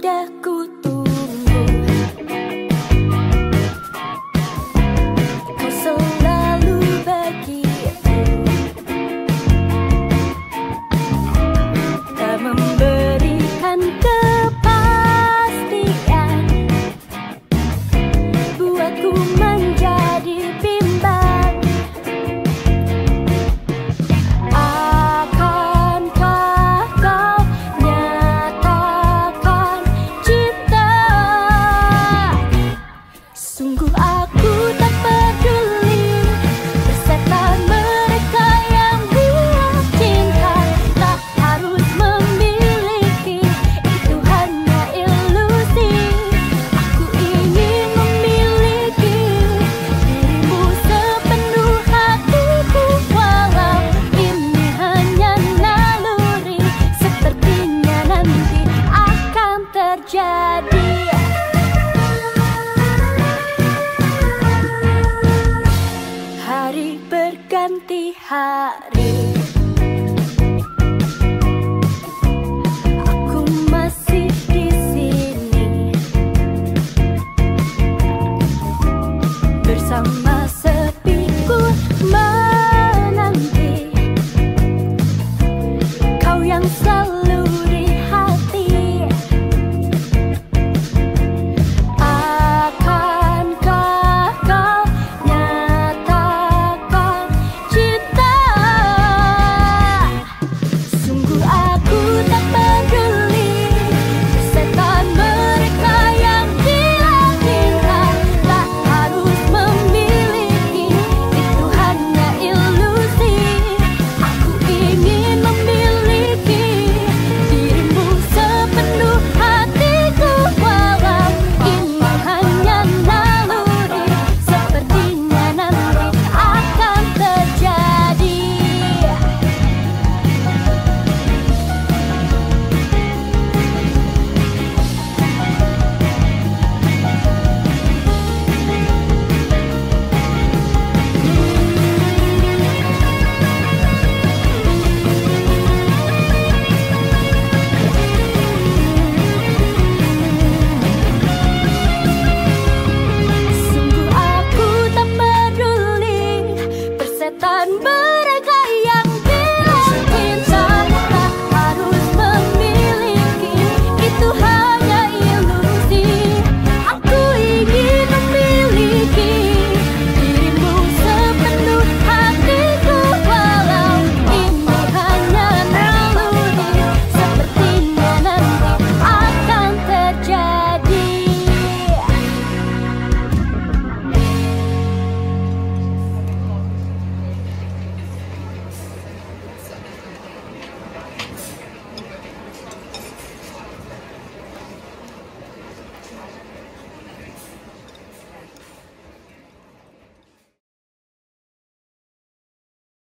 sudah ku aku. ganti hari.